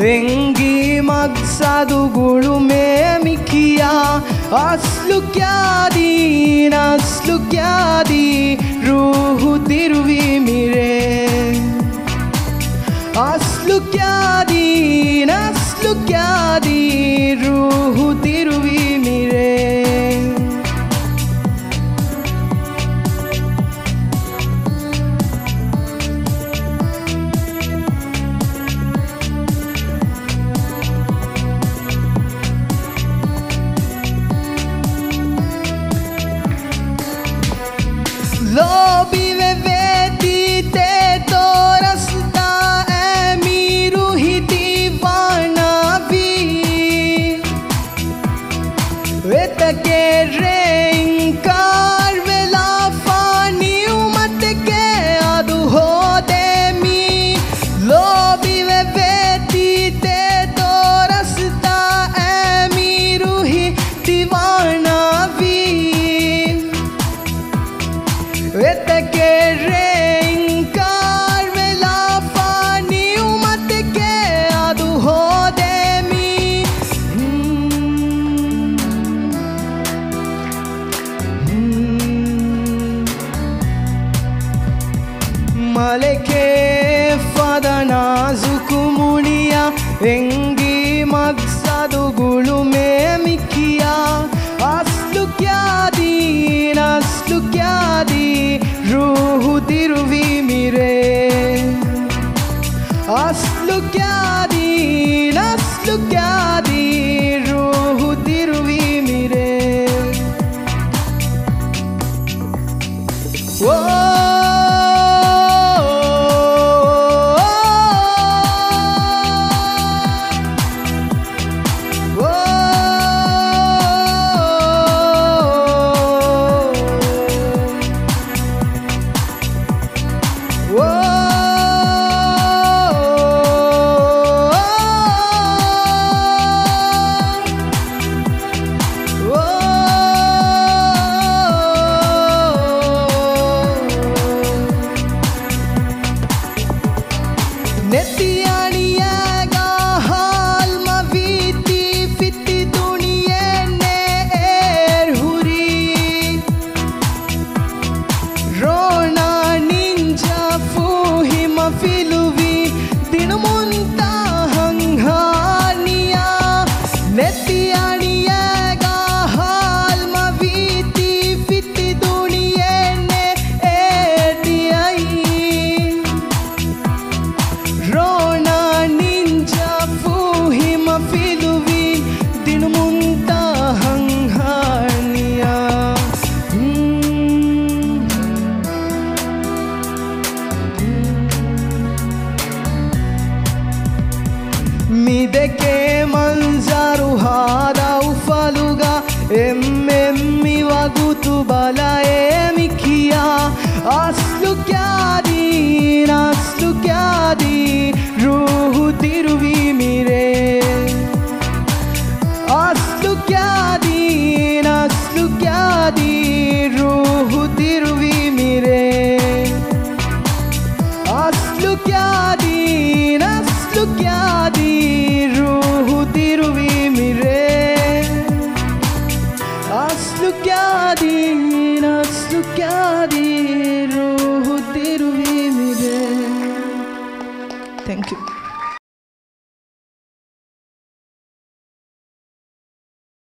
ङ्गी मकसदु गुरु मे मिख्या अस्लु തലയ്ക്കേ ഫത നാസുക്കുമുടിയ എങ്ക मन्सरुहारुगा M गुतु भलिखिया अस्तु क्यादीरास्तु क्यादि